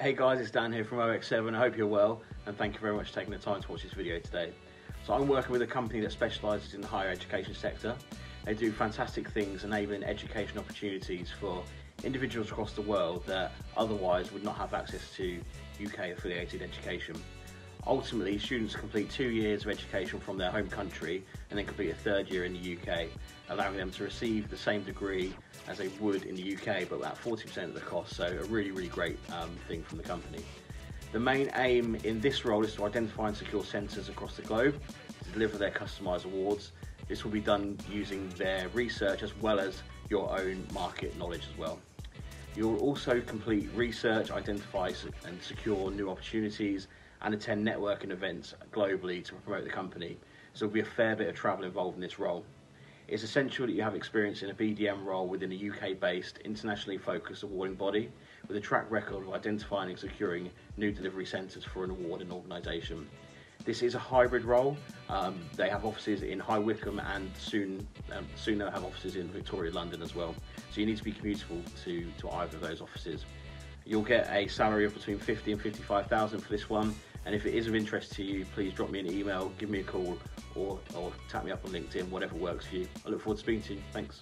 Hey guys, it's Dan here from OX7. I hope you're well and thank you very much for taking the time to watch this video today. So I'm working with a company that specialises in the higher education sector. They do fantastic things enabling education opportunities for individuals across the world that otherwise would not have access to UK affiliated education. Ultimately, students complete two years of education from their home country and then complete a third year in the UK, allowing them to receive the same degree as they would in the UK, but at 40% of the cost. So a really, really great um, thing from the company. The main aim in this role is to identify and secure centres across the globe to deliver their customised awards. This will be done using their research as well as your own market knowledge as well. You'll also complete research, identify and secure new opportunities and attend networking events globally to promote the company. So there'll be a fair bit of travel involved in this role. It's essential that you have experience in a BDM role within a UK-based, internationally focused awarding body with a track record of identifying and securing new delivery centres for an awarding organisation. This is a hybrid role. Um, they have offices in High Wycombe and soon um, soon they'll have offices in Victoria, London as well. So you need to be commutable to, to either of those offices. You'll get a salary of between 50 and 55,000 for this one. And if it is of interest to you, please drop me an email, give me a call, or, or tap me up on LinkedIn, whatever works for you. I look forward to speaking to you. Thanks.